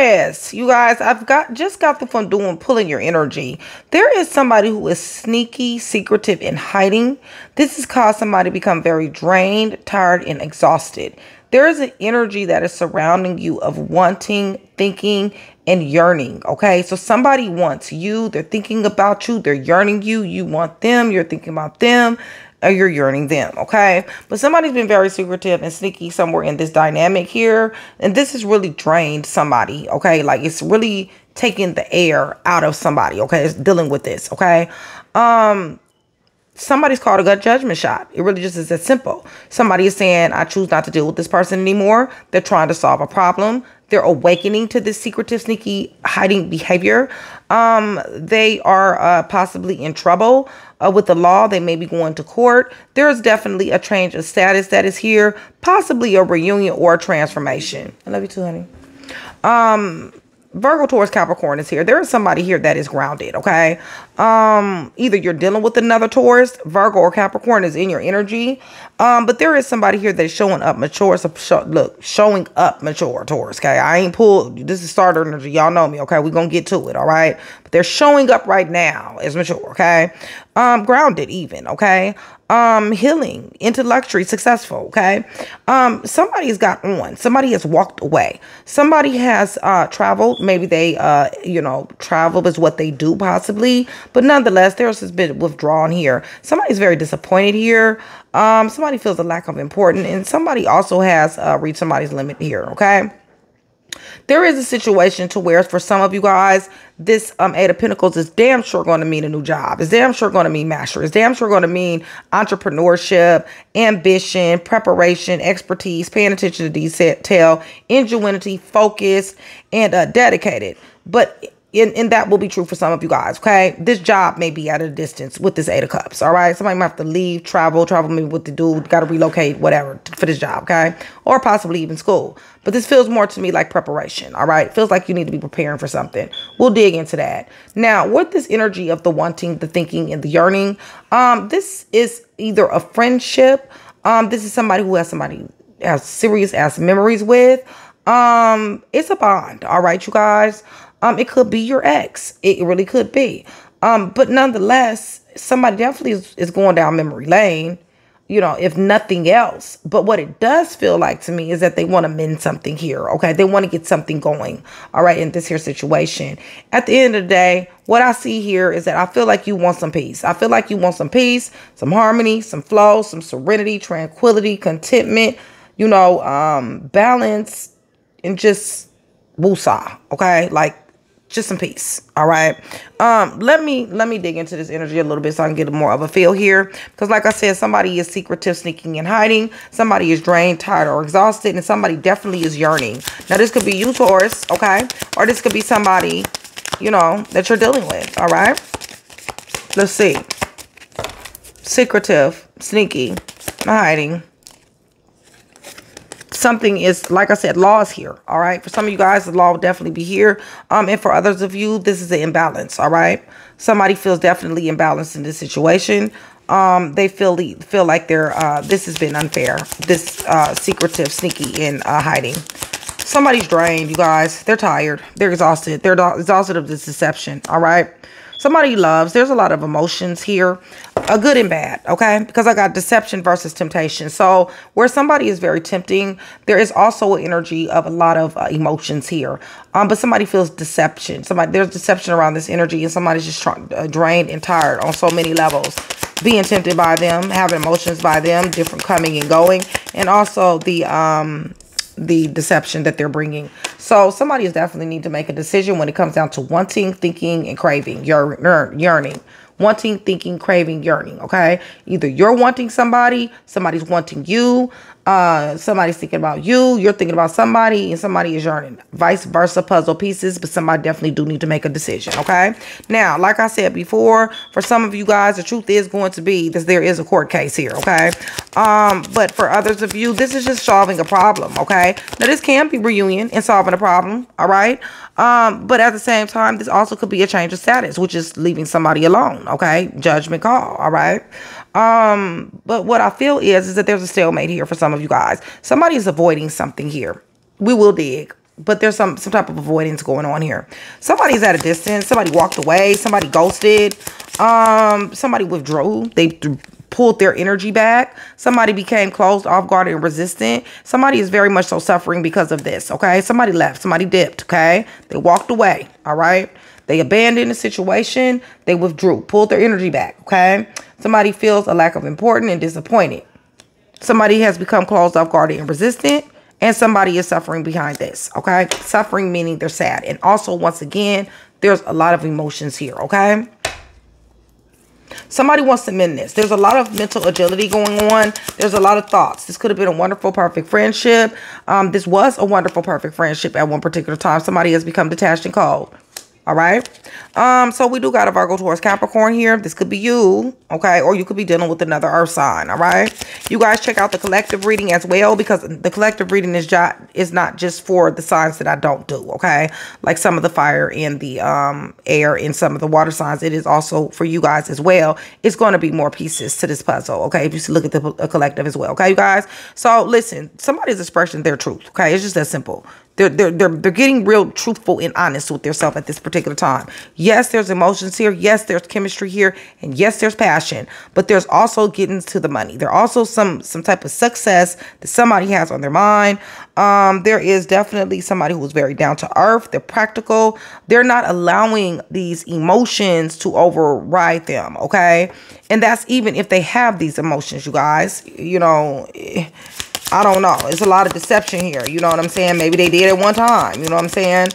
Taurus, you guys, I've got just got the fun doing pulling your energy. There is somebody who is sneaky, secretive, and hiding. This has caused somebody to become very drained, tired, and exhausted. There is an energy that is surrounding you of wanting, thinking, and yearning. Okay. So somebody wants you, they're thinking about you, they're yearning you, you want them, you're thinking about them or you're yearning them, okay? But somebody's been very secretive and sneaky somewhere in this dynamic here, and this has really drained somebody, okay? Like it's really taking the air out of somebody, okay? It's dealing with this, okay? Um somebody's called a gut judgment shot. It really just is that simple. Somebody is saying, I choose not to deal with this person anymore. They're trying to solve a problem. They're awakening to this secretive, sneaky, hiding behavior. Um, they are uh, possibly in trouble uh, with the law. They may be going to court. There is definitely a change of status that is here, possibly a reunion or a transformation. I love you too, honey. Um, Virgo, Taurus, Capricorn is here. There is somebody here that is grounded, okay? Um, either you're dealing with another Taurus, Virgo or Capricorn is in your energy. Um, but there is somebody here that is showing up mature. So show, look, showing up mature Taurus, okay? I ain't pulled. This is starter energy. Y'all know me, okay? We're going to get to it, all right? But they're showing up right now as mature, okay? Um, grounded even, okay? Um healing into luxury successful okay? Um somebody's got on. Somebody has walked away. Somebody has uh traveled. Maybe they uh you know travel is what they do possibly but nonetheless there's this bit withdrawn here. Somebody's very disappointed here. Um somebody feels a lack of importance and somebody also has uh reached somebody's limit here okay there is a situation to where for some of you guys, this um, Eight of Pentacles is damn sure going to mean a new job. It's damn sure going to mean mastery. It's damn sure going to mean entrepreneurship, ambition, preparation, expertise, paying attention to detail, ingenuity, focus, and uh, dedicated. But and, and that will be true for some of you guys, okay? This job may be at a distance with this Eight of Cups, all right? Somebody might have to leave, travel, travel maybe with the dude, got to relocate, whatever, for this job, okay? Or possibly even school. But this feels more to me like preparation, all right? Feels like you need to be preparing for something. We'll dig into that. Now, with this energy of the wanting, the thinking, and the yearning, um, this is either a friendship, um, this is somebody who has somebody has serious ass memories with, um, it's a bond, all right, you guys? Um, it could be your ex. It really could be. Um, but nonetheless, somebody definitely is, is going down memory lane, you know, if nothing else. But what it does feel like to me is that they want to mend something here. Okay. They want to get something going. All right. In this here situation. At the end of the day, what I see here is that I feel like you want some peace. I feel like you want some peace, some harmony, some flow, some serenity, tranquility, contentment, you know, um, balance, and just woosah. Okay. Like just some peace all right? Um let me let me dig into this energy a little bit so i can get more of a feel here. Because like i said somebody is secretive sneaking and hiding. Somebody is drained tired or exhausted and somebody definitely is yearning. Now this could be you taurus okay? Or this could be somebody you know that you're dealing with all right? Let's see. Secretive sneaky hiding something is, like I said, law is here. All right. For some of you guys, the law will definitely be here. Um, and for others of you, this is an imbalance. All right. Somebody feels definitely imbalanced in this situation. Um, they feel feel like they're uh, this has been unfair. This uh, secretive, sneaky, in uh, hiding. Somebody's drained, you guys. They're tired. They're exhausted. They're exhausted of this deception. All right somebody loves. There's a lot of emotions here, a good and bad, okay? Because I got deception versus temptation. So where somebody is very tempting, there is also an energy of a lot of uh, emotions here. Um, but somebody feels deception. Somebody There's deception around this energy and somebody's just trying, uh, drained and tired on so many levels. Being tempted by them, having emotions by them, different coming and going. And also the... um the deception that they're bringing. So somebody is definitely need to make a decision when it comes down to wanting, thinking, and craving, yearn, yearning. Wanting, thinking, craving, yearning, okay? Either you're wanting somebody, somebody's wanting you, uh, somebody's thinking about you, you're thinking about somebody, and somebody is yearning. Vice versa puzzle pieces, but somebody definitely do need to make a decision, okay? Now, like I said before, for some of you guys, the truth is going to be that there is a court case here, okay? Um, but for others of you, this is just solving a problem, okay? Now, this can be reunion and solving a problem, all right? Um, but at the same time, this also could be a change of status, which is leaving somebody alone, okay? Judgment call, all right? Um, but what I feel is is that there's a stalemate here for some of you guys. Somebody is avoiding something here. We will dig. but there's some some type of avoidance going on here. Somebody's at a distance. Somebody walked away. Somebody ghosted. Um, somebody withdrew. They pulled their energy back. Somebody became closed, off guard, and resistant. Somebody is very much so suffering because of this. Okay, somebody left. Somebody dipped. Okay, they walked away. All right. They abandoned the situation. They withdrew, pulled their energy back. Okay. Somebody feels a lack of importance and disappointed. Somebody has become closed off guard and resistant. And somebody is suffering behind this. Okay. Suffering meaning they're sad. And also, once again, there's a lot of emotions here. Okay. Somebody wants to mend this. There's a lot of mental agility going on. There's a lot of thoughts. This could have been a wonderful, perfect friendship. Um, this was a wonderful, perfect friendship at one particular time. Somebody has become detached and cold. All right. Um, so we do got a Virgo Taurus Capricorn here. This could be you, okay? Or you could be dealing with another earth sign, all right? You guys check out the collective reading as well because the collective reading is, is not just for the signs that I don't do, okay? Like some of the fire and the um, air and some of the water signs. It is also for you guys as well. It's going to be more pieces to this puzzle, okay? If you look at the collective as well, okay, you guys? So listen, somebody's expressing their truth, okay? It's just that simple. They're, they're, they're, they're getting real truthful and honest with themselves at this particular time. Yes, there's emotions here. Yes, there's chemistry here. And yes, there's passion. But there's also getting to the money. There also some some type of success that somebody has on their mind. Um, there is definitely somebody who is very down to earth. They're practical. They're not allowing these emotions to override them, okay? And that's even if they have these emotions, you guys. You know... Eh, I don't know. It's a lot of deception here. You know what I'm saying? Maybe they did it one time. You know what I'm saying?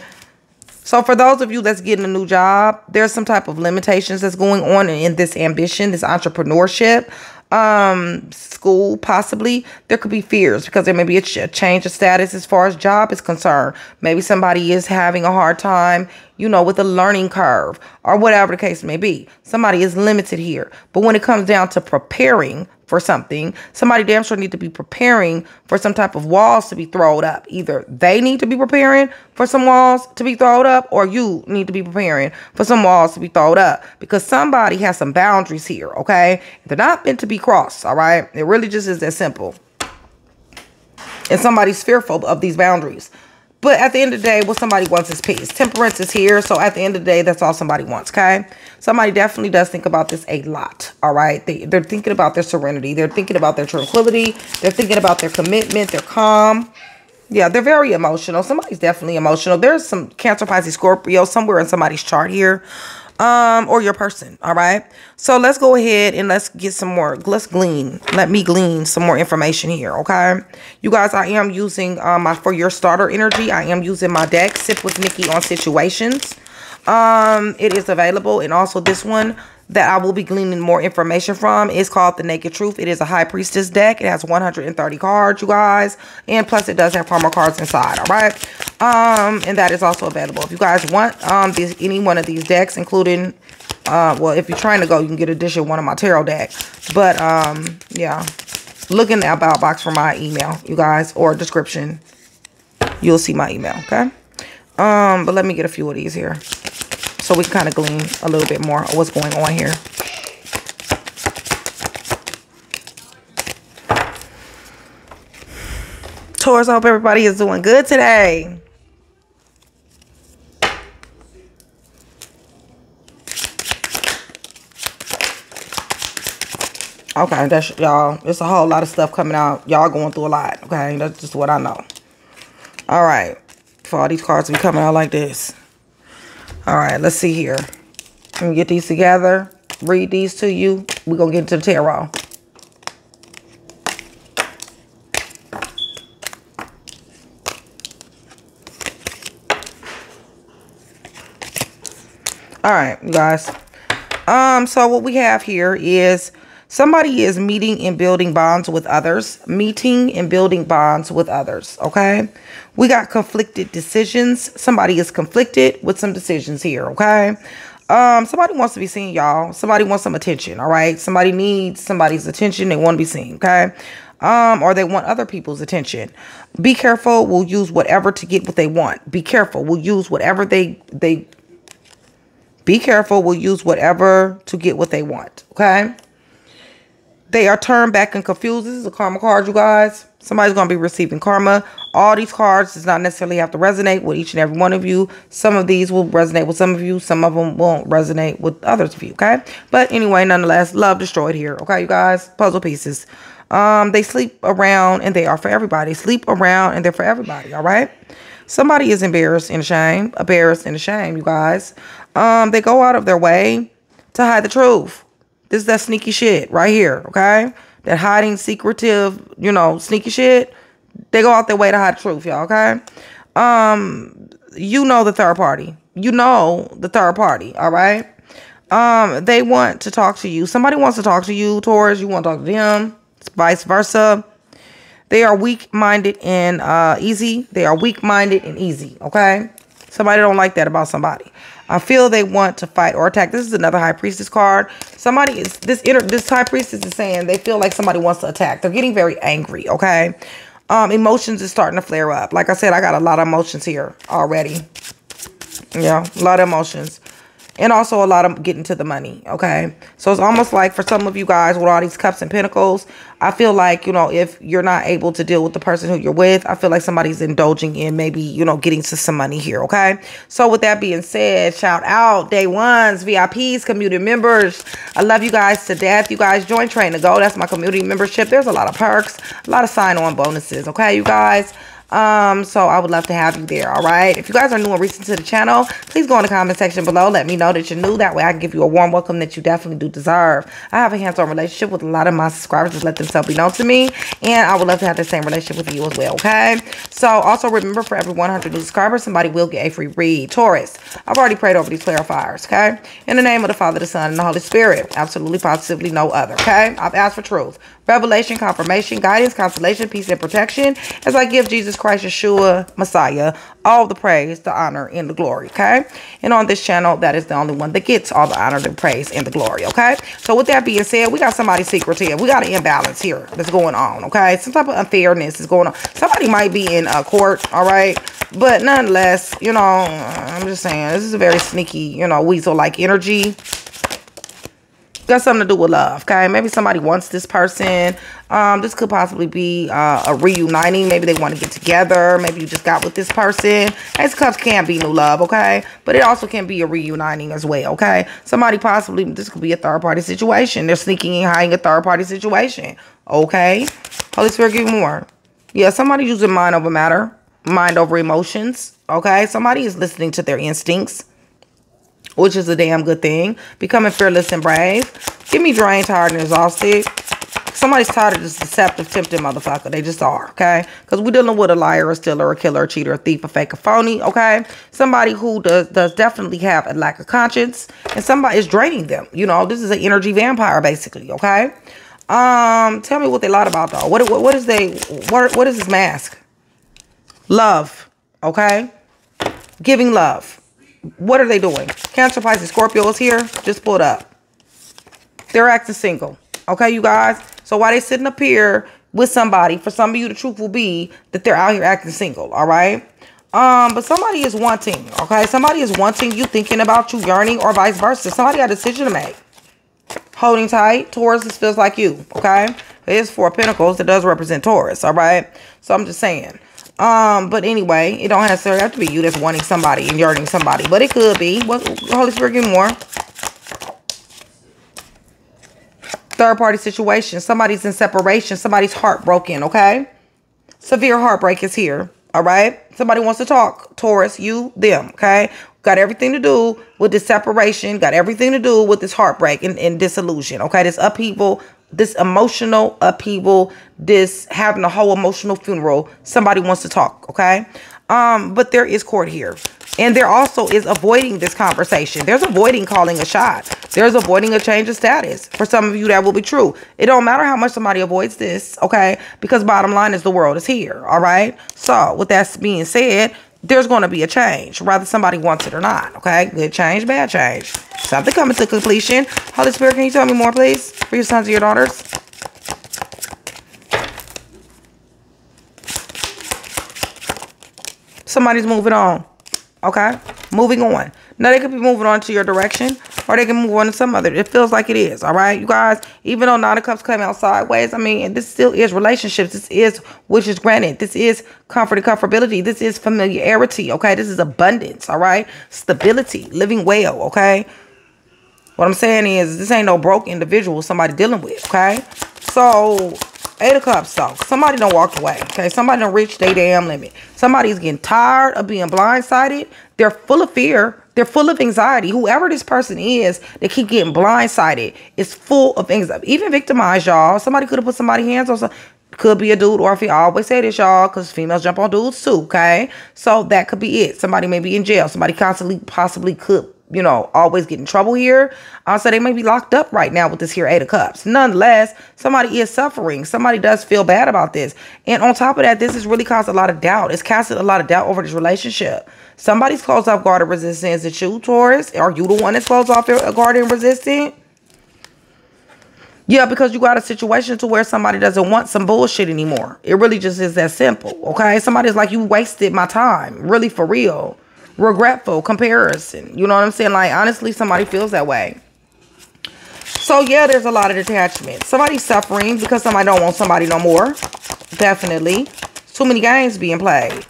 So for those of you that's getting a new job, there's some type of limitations that's going on in this ambition, this entrepreneurship, um, school, possibly. There could be fears because there may be a, ch a change of status as far as job is concerned. Maybe somebody is having a hard time, you know, with a learning curve or whatever the case may be. Somebody is limited here. But when it comes down to preparing for something, somebody damn sure need to be preparing for some type of walls to be thrown up. Either they need to be preparing for some walls to be thrown up, or you need to be preparing for some walls to be thrown up because somebody has some boundaries here, okay? They're not meant to be crossed, all right? It really just is that simple. And somebody's fearful of these boundaries. But at the end of the day, what somebody wants is peace. Temperance is here. So at the end of the day, that's all somebody wants, okay? Somebody definitely does think about this a lot, all right? They, they're thinking about their serenity. They're thinking about their tranquility. They're thinking about their commitment, their calm. Yeah, they're very emotional. Somebody's definitely emotional. There's some Cancer, Pisces, Scorpio somewhere in somebody's chart here um, or your person. All right. So let's go ahead and let's get some more. Let's glean. Let me glean some more information here. Okay. You guys, I am using um, my for your starter energy. I am using my deck. Sip with Nikki on situations. Um, it is available. And also this one that I will be gleaning more information from is called The Naked Truth. It is a High Priestess deck. It has 130 cards, you guys. And plus it does have promo cards inside, all right? Um, and that is also available. If you guys want um these, any one of these decks, including, uh, well, if you're trying to go, you can get a addition one of my tarot deck. But, um, yeah. Look in the about box for my email, you guys, or description. You'll see my email, okay? Um, but let me get a few of these here so we can kind of glean a little bit more of what's going on here. Taurus, I hope everybody is doing good today. Okay, that's y'all. There's a whole lot of stuff coming out. Y'all going through a lot. Okay, that's just what I know. All right, for all these cards to be coming out like this. All right, let's see here. Let me get these together, read these to you. We're going to get into the tarot. All right, guys. Um, so what we have here is somebody is meeting and building bonds with others. Meeting and building bonds with others, okay? We got conflicted decisions. Somebody is conflicted with some decisions here, okay? Um, somebody wants to be seen, y'all. Somebody wants some attention, all right? Somebody needs somebody's attention. They want to be seen, okay? Um, or they want other people's attention. Be careful. We'll use whatever to get what they want. Be careful. We'll use whatever they they be careful. We'll use whatever to get what they want. Okay. They are turned back and confused. This is a karma card, you guys. Somebody's going to be receiving karma. All these cards does not necessarily have to resonate with each and every one of you. Some of these will resonate with some of you. Some of them won't resonate with others of you, okay? But anyway, nonetheless, love destroyed here, okay, you guys? Puzzle pieces. Um, They sleep around and they are for everybody. Sleep around and they're for everybody, all right? Somebody is embarrassed and ashamed. Embarrassed and ashamed, you guys. Um, They go out of their way to hide the truth. This is that sneaky shit right here, okay? that hiding secretive, you know, sneaky shit, they go out their way to hide the truth, y'all, okay? Um, you know the third party. You know the third party, all right? Um, they want to talk to you. Somebody wants to talk to you, Taurus. You want to talk to them. It's vice versa. They are weak-minded and uh, easy. They are weak-minded and easy, okay? Somebody don't like that about somebody. I feel they want to fight or attack. This is another high priestess card. Somebody is this inner this high priestess is saying they feel like somebody wants to attack. They're getting very angry, okay? Um, emotions is starting to flare up. Like I said, I got a lot of emotions here already. Yeah, a lot of emotions and also a lot of getting to the money okay? So it's almost like for some of you guys with all these cups and pentacles i feel like you know if you're not able to deal with the person who you're with i feel like somebody's indulging in maybe you know getting to some money here okay? So with that being said shout out day ones vips community members. I love you guys to death. You guys join train to go. That's my community membership. There's a lot of perks a lot of sign-on bonuses okay you guys um, so I would love to have you there, all right? If you guys are new and recent to the channel, please go in the comment section below. Let me know that you're new. That way I can give you a warm welcome that you definitely do deserve. I have a hands-on relationship with a lot of my subscribers. Just let themselves be known to me. And I would love to have the same relationship with you as well, okay? So also remember for every 100 new subscribers, somebody will get a free read. Taurus, I've already prayed over these clarifiers, okay? In the name of the Father, the Son, and the Holy Spirit. Absolutely, positively no other, okay? I've asked for truth revelation, confirmation, guidance, consolation, peace, and protection as I give Jesus Christ, Yeshua, Messiah, all the praise, the honor, and the glory, okay? And on this channel, that is the only one that gets all the honor, the praise, and the glory, okay? So with that being said, we got somebody secret here. We got an imbalance here that's going on, okay? Some type of unfairness is going on. Somebody might be in a court, all right? But nonetheless, you know, I'm just saying, this is a very sneaky, you know, weasel-like energy got something to do with love okay? Maybe somebody wants this person. Um this could possibly be uh, a reuniting. Maybe they want to get together. Maybe you just got with this person. Ace cups can be new love okay? But it also can be a reuniting as well okay? Somebody possibly this could be a third party situation. They're sneaking and hiding a third party situation okay? Holy spirit give more. Yeah somebody using mind over matter mind over emotions okay? Somebody is listening to their instincts which is a damn good thing. Becoming fearless and brave. Give me drained, tired, and exhausted. Somebody's tired of this deceptive, tempting motherfucker. They just are, okay? Because we're dealing with a liar, a stealer, a killer, a cheater, a thief, a fake, a phony, okay? Somebody who does, does definitely have a lack of conscience. And somebody is draining them. You know, this is an energy vampire, basically, okay? Um, Tell me what they lied about, though. What, what, what is they, what, what is this mask? Love, okay? Giving love what are they doing? Cancer, Pisces, Scorpio is here. Just pulled up. They're acting single. Okay, you guys? So why they sitting up here with somebody, for some of you, the truth will be that they're out here acting single. All right? Um, but somebody is wanting, okay? Somebody is wanting you, thinking about you, yearning, or vice versa. Somebody got a decision to make. Holding tight. Taurus, this feels like you, okay? It is Four Pentacles. It does represent Taurus, all right? So I'm just saying. Um, but anyway, it don't necessarily have to be you that's wanting somebody and yearning somebody, but it could be. What Holy Spirit give more? Third party situation. Somebody's in separation. Somebody's heartbroken, okay? Severe heartbreak is here, all right? Somebody wants to talk. Taurus, you, them, okay? Got everything to do with this separation. Got everything to do with this heartbreak and, and disillusion, okay? This upheaval, this emotional upheaval, this having a whole emotional funeral. Somebody wants to talk, okay? Um, but there is court here. And there also is avoiding this conversation. There's avoiding calling a shot. There's avoiding a change of status. For some of you, that will be true. It don't matter how much somebody avoids this, okay? Because bottom line is the world is here, all right? So with that being said, there's going to be a change, whether somebody wants it or not. Okay, good change, bad change. Something coming to completion. Holy Spirit, can you tell me more, please, for your sons and your daughters? Somebody's moving on. Okay, moving on. Now they could be moving on to your direction. or they can move on to some other. It feels like it is, all right, you guys. Even though Nine of Cups came out sideways, I mean, this still is relationships. This is which is granted. This is comfort and comfortability. This is familiarity, okay. This is abundance, all right. Stability, living well, okay. What I'm saying is, this ain't no broke individual somebody dealing with, okay. So Eight of Cups, though. Somebody don't walk away, okay? Somebody don't reach their damn limit. Somebody's getting tired of being blindsided. They're full of fear. They're full of anxiety. Whoever this person is, they keep getting blindsided. It's full of anxiety. Even victimized, y'all. Somebody could have put somebody hands on some. Could be a dude or if you always say this, y'all, because females jump on dudes too, okay? So that could be it. Somebody may be in jail. Somebody constantly possibly could you know, always get in trouble here. Uh, so they may be locked up right now with this here Eight of Cups. Nonetheless, somebody is suffering. Somebody does feel bad about this. And on top of that, this has really caused a lot of doubt. It's casted a lot of doubt over this relationship. Somebody's closed off guard and resistant. Is it you, Taurus? Are you the one that's closed off guard and resistant? Yeah, because you got a situation to where somebody doesn't want some bullshit anymore. It really just is that simple, okay? Somebody's like, you wasted my time. Really, for real regretful comparison. You know what I'm saying? Like, honestly, somebody feels that way. So, yeah, there's a lot of detachment. Somebody's suffering because somebody don't want somebody no more. Definitely. Too many games being played.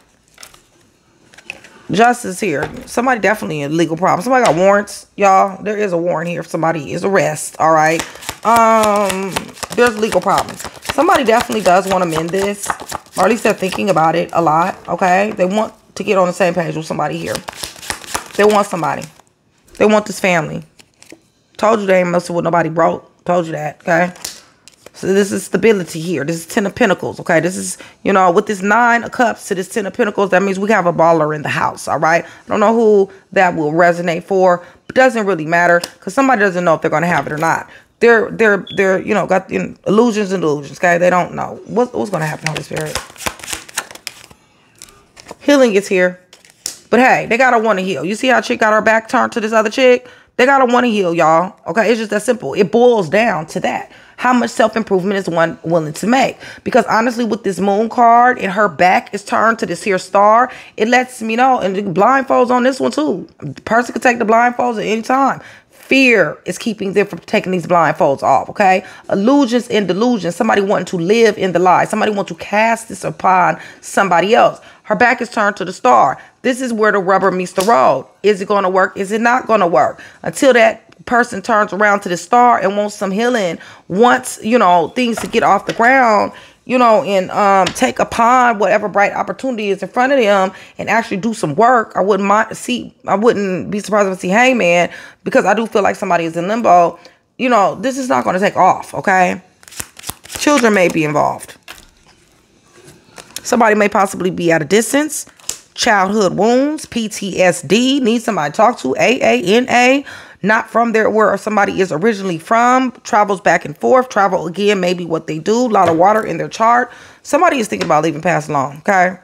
Justice here. Somebody definitely in legal problem. Somebody got warrants, y'all. There is a warrant here if somebody is arrest. All right. Um, there's legal problems. Somebody definitely does want to mend this. Or at least they're thinking about it a lot. Okay. They want to get on the same page with somebody here. They want somebody. They want this family. Told you they ain't messing with nobody broke. Told you that, okay? So this is stability here. This is Ten of Pentacles, okay? This is, you know, with this Nine of Cups to this Ten of Pentacles, that means we have a baller in the house, all right? I don't know who that will resonate for, but doesn't really matter because somebody doesn't know if they're going to have it or not. They're, they're, they're, you know, got you know, illusions and illusions, okay? They don't know. What, what's going to happen, Holy Spirit? Healing is here. But hey, they gotta want to heal. You see how chick got her back turned to this other chick? They gotta want to heal, y'all. Okay, it's just that simple. It boils down to that. How much self-improvement is one willing to make? Because honestly, with this moon card and her back is turned to this here star, it lets me know, and the blindfolds on this one too. The person could take the blindfolds at any time. Fear is keeping them from taking these blindfolds off, okay? Illusions and delusions. Somebody wanting to live in the lie. Somebody want to cast this upon somebody else. Her back is turned to the star. This is where the rubber meets the road. Is it going to work? Is it not going to work? Until that person turns around to the star and wants some healing, wants, you know, things to get off the ground, you know, and um, take upon whatever bright opportunity is in front of them and actually do some work. I wouldn't mind see, I wouldn't be surprised if I see Hangman because I do feel like somebody is in limbo. You know, this is not going to take off, okay? Children may be involved. Somebody may possibly be at a distance. Childhood wounds, PTSD, need somebody to talk to, AANA, not from there where somebody is originally from, travels back and forth, travel again, maybe what they do, a lot of water in their chart. Somebody is thinking about leaving past alone, okay?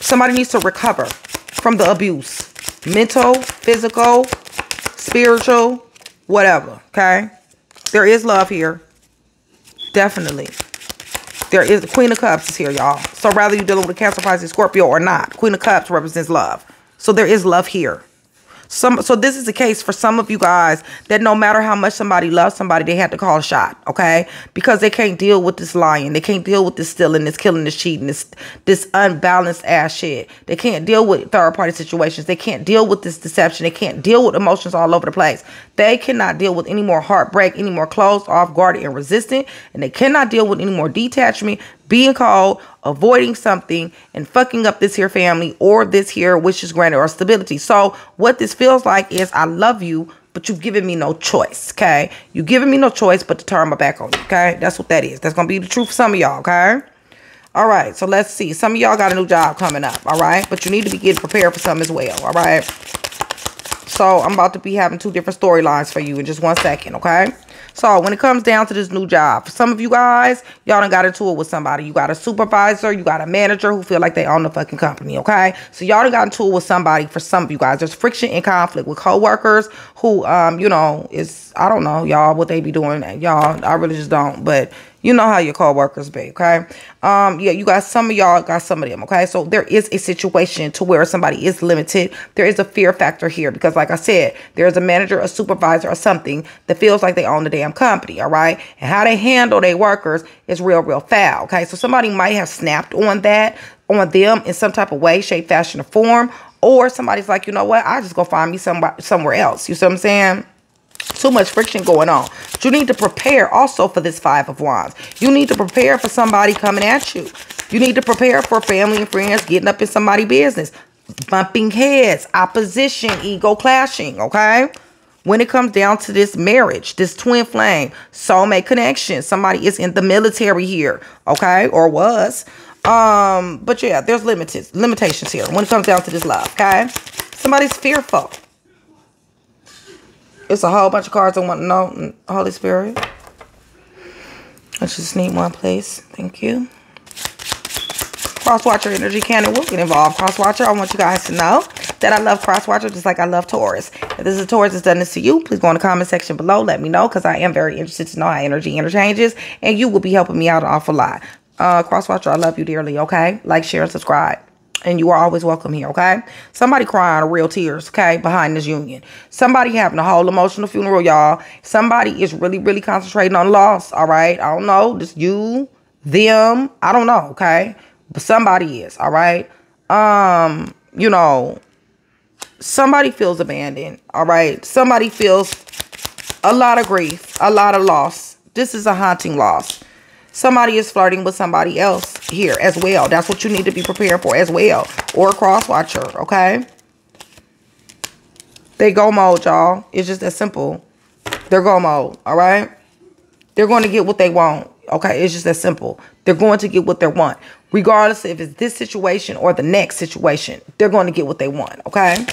Somebody needs to recover from the abuse. Mental, physical, spiritual, whatever, okay? There is love here. Definitely. There is the Queen of Cups is here, y'all. So rather you dealing with a Cancer, Pisces, Scorpio or not, Queen of Cups represents love. So there is love here. Some so this is the case for some of you guys that no matter how much somebody loves somebody, they have to call a shot, okay? Because they can't deal with this lying, they can't deal with this stealing, this killing, this cheating, this this unbalanced ass shit. They can't deal with third party situations. They can't deal with this deception. They can't deal with emotions all over the place. They cannot deal with any more heartbreak, any more closed off, guarded, and resistant, and they cannot deal with any more detachment, being called, avoiding something, and fucking up this here family or this here wishes granted or stability. So what this feels like is I love you, but you've given me no choice, okay? You've given me no choice but to turn my back on you, okay? That's what that is. That's going to be the truth for some of y'all, okay? All right, so let's see. Some of y'all got a new job coming up, all right? But you need to be getting prepared for some as well, all right? So I'm about to be having two different storylines for you in just one second, okay? So when it comes down to this new job, for some of you guys, y'all done got into it with somebody. You got a supervisor, you got a manager who feel like they own the fucking company, okay? So y'all done got into it with somebody for some of you guys. There's friction and conflict with coworkers who, um, you know, is, I don't know, y'all, what they be doing. Y'all, I really just don't. But, you know how your co-workers be, okay? Um, yeah, you got some of y'all got some of them, okay? So there is a situation to where somebody is limited. There is a fear factor here because like I said, there's a manager, a supervisor, or something that feels like they own the damn company, all right? And how they handle their workers is real, real foul, okay? So somebody might have snapped on that, on them in some type of way, shape, fashion, or form, or somebody's like, you know what, I just go find me somebody somewhere else. You see what I'm saying? Too much friction going on. You need to prepare also for this five of wands. You need to prepare for somebody coming at you. You need to prepare for family and friends getting up in somebody's business. Bumping heads, opposition, ego clashing, okay? When it comes down to this marriage, this twin flame, soulmate connection, somebody is in the military here, okay? Or was. Um, but yeah, there's limited limitations here when it comes down to this love, okay? Somebody's fearful. It's a whole bunch of cards I want to know. Holy Spirit. Let's just need one, please. Thank you. Crosswatcher energy can and will get involved. Crosswatcher, I want you guys to know that I love Crosswatcher just like I love Taurus. If this is Taurus that's done this to you, please go in the comment section below. Let me know because I am very interested to know how energy interchanges. And you will be helping me out an awful lot. Uh, Crosswatcher, I love you dearly, okay? Like, share, and subscribe and you are always welcome here, okay? Somebody crying real tears, okay, behind this union. Somebody having a whole emotional funeral, y'all. Somebody is really, really concentrating on loss, all right? I don't know, just you, them, I don't know, okay? But somebody is, all right? Um, you know, somebody feels abandoned, all right? Somebody feels a lot of grief, a lot of loss. This is a haunting loss somebody is flirting with somebody else here as well. That's what you need to be prepared for as well. Or a cross watcher, okay? They go mode, y'all. It's just that simple. They're go mode, all right? They're going to get what they want, okay? It's just that simple. They're going to get what they want. Regardless if it's this situation or the next situation, they're going to get what they want, okay?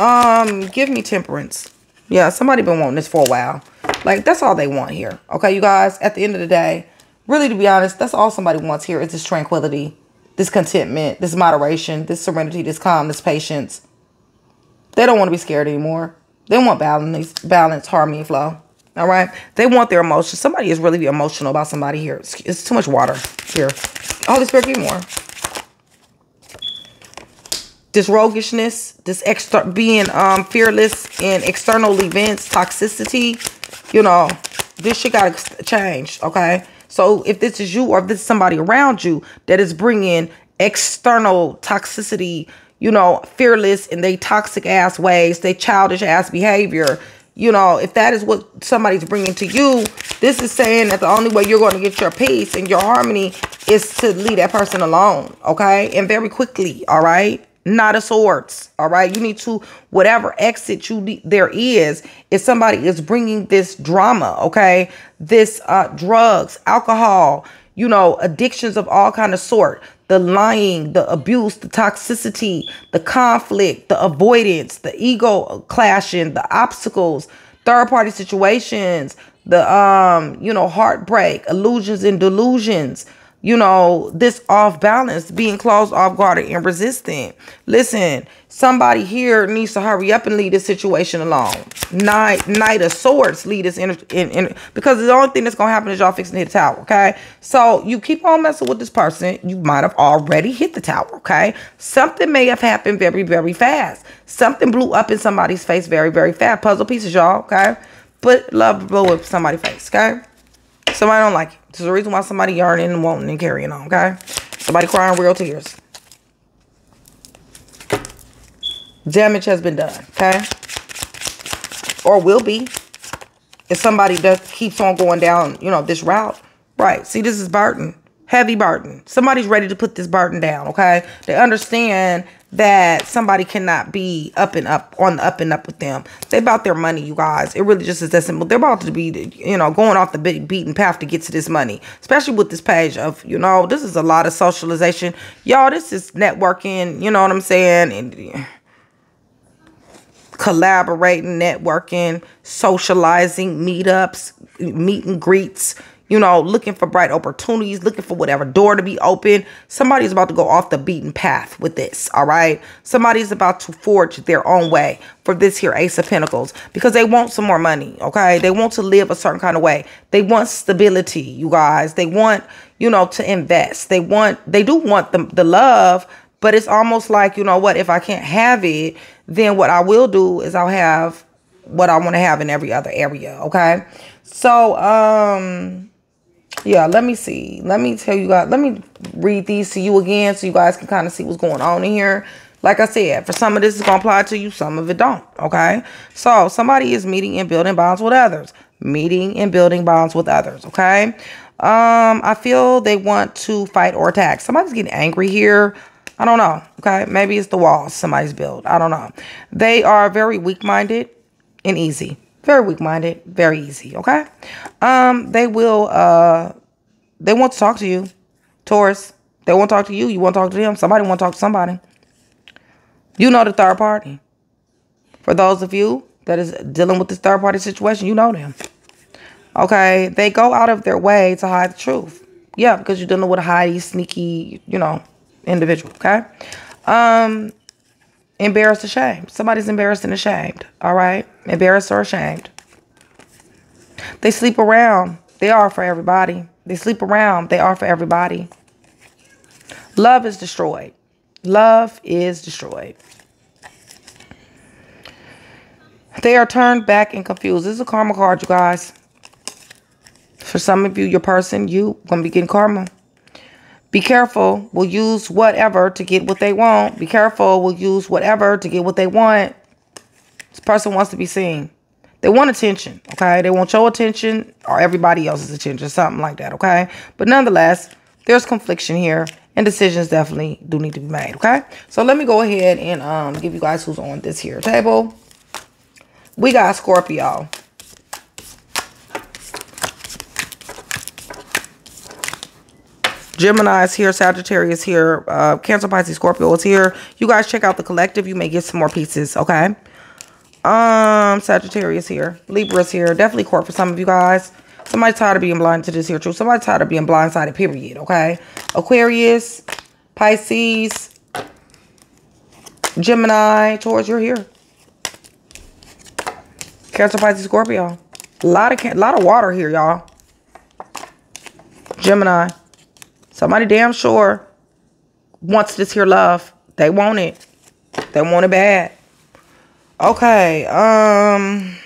Um, give me temperance. Yeah, somebody been wanting this for a while. Like, that's all they want here. Okay, you guys? At the end of the day, really, to be honest, that's all somebody wants here is this tranquility, this contentment, this moderation, this serenity, this calm, this patience. They don't want to be scared anymore. They want balance, balance, harmony, flow. All right. They want their emotions. Somebody is really emotional about somebody here. It's, it's too much water here. Holy Spirit, give more. This roguishness, this extra being um fearless in external events, toxicity, you know, this shit got to change. Okay. So if this is you or if this is somebody around you that is bringing external toxicity, you know, fearless in they toxic ass ways, they childish ass behavior, you know, if that is what somebody's bringing to you, this is saying that the only way you're going to get your peace and your harmony is to leave that person alone, okay? And very quickly, all right? Not a swords all right? You need to whatever exit you there is if somebody is bringing this drama okay? This uh drugs alcohol you know addictions of all kind of sort. The lying the abuse the toxicity the conflict the avoidance the ego clashing the obstacles third party situations the um you know heartbreak illusions and delusions you know, this off balance, being closed off guard and resistant. Listen, somebody here needs to hurry up and leave this situation alone. Knight, Knight of Swords lead this in, in, in because the only thing that's gonna happen is y'all fixing to hit the tower, okay? So you keep on messing with this person, you might have already hit the tower, okay? Something may have happened very, very fast. Something blew up in somebody's face very, very fast. Puzzle pieces, y'all, okay? But love blew up somebody's face, okay? Somebody don't like it. There's a reason why somebody yearning and wanting and carrying on, okay? Somebody crying real tears. Damage has been done, okay? Or will be. If somebody does keeps on going down, you know, this route. Right. See, this is burden. Heavy burden. Somebody's ready to put this burden down, okay? They understand that somebody cannot be up and up on the up and up with them. They about their money, you guys. It really just is that simple. They're about to be, you know, going off the beaten path to get to this money, especially with this page of, you know, this is a lot of socialization. Y'all, this is networking, you know what I'm saying? And collaborating, networking, socializing, meetups, meet and greets, you know, looking for bright opportunities, looking for whatever door to be open. Somebody's about to go off the beaten path with this, all right? Somebody's about to forge their own way for this here Ace of Pentacles because they want some more money, okay? They want to live a certain kind of way. They want stability, you guys. They want, you know, to invest. They want, they do want the, the love, but it's almost like, you know what, if I can't have it, then what I will do is I'll have what I want to have in every other area, okay? So, um, yeah, let me see. Let me tell you guys, let me read these to you again so you guys can kind of see what's going on in here. Like I said, for some of this is going to apply to you, some of it don't, okay? So somebody is meeting and building bonds with others. Meeting and building bonds with others, okay? Um, I feel they want to fight or attack. Somebody's getting angry here. I don't know, okay? Maybe it's the walls somebody's built. I don't know. They are very weak-minded and easy. Very weak-minded, very easy, okay? Um, they will, uh, they want to talk to you, Taurus. They won't talk to you. You want to talk to them. Somebody want to talk to somebody. You know the third party. For those of you that is dealing with this third party situation, you know them. Okay? They go out of their way to hide the truth. Yeah, because you're dealing with a hidey, sneaky, you know, individual, okay? Um, embarrassed, ashamed. Somebody's embarrassed and ashamed. All right, embarrassed or ashamed. They sleep around. They are for everybody. They sleep around. They are for everybody. Love is destroyed. Love is destroyed. They are turned back and confused. This is a karma card, you guys. For some of you, your person, you going to be getting karma. Be careful, We'll use whatever to get what they want. Be careful, We'll use whatever to get what they want. This person wants to be seen. They want attention, okay? They want your attention or everybody else's attention, something like that, okay? But nonetheless, there's confliction here and decisions definitely do need to be made, okay? So let me go ahead and um, give you guys who's on this here table. We got Scorpio. Gemini is here, Sagittarius here, uh, Cancer, Pisces, Scorpio is here. You guys check out the collective. You may get some more pieces, okay? Um, Sagittarius here. Libra is here. Definitely court for some of you guys. Somebody tired of being blind to this here, true. Somebody tired of being blindsided, period, okay? Aquarius, Pisces, Gemini, Taurus, you're here. Cancer, Pisces, Scorpio. A lot of, a lot of water here, y'all. Gemini. Somebody damn sure wants this here love. They want it. They want it bad. Okay. Um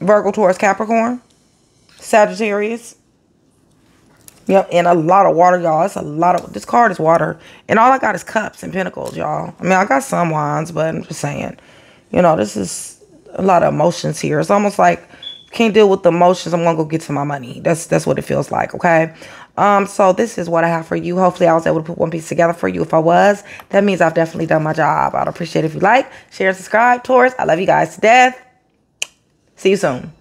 Virgo, Taurus, Capricorn, Sagittarius. Yep, and a lot of water, y'all. It's a lot of this card is water. And all I got is cups and pentacles, y'all. I mean, I got some wands, but I'm just saying, you know, this is a lot of emotions here. It's almost like can't deal with the emotions. I'm gonna go get to my money. That's that's what it feels like, okay? Um, so this is what I have for you. Hopefully I was able to put one piece together for you. If I was, that means I've definitely done my job. I'd appreciate if you like, share, subscribe. Taurus, I love you guys to death. See you soon.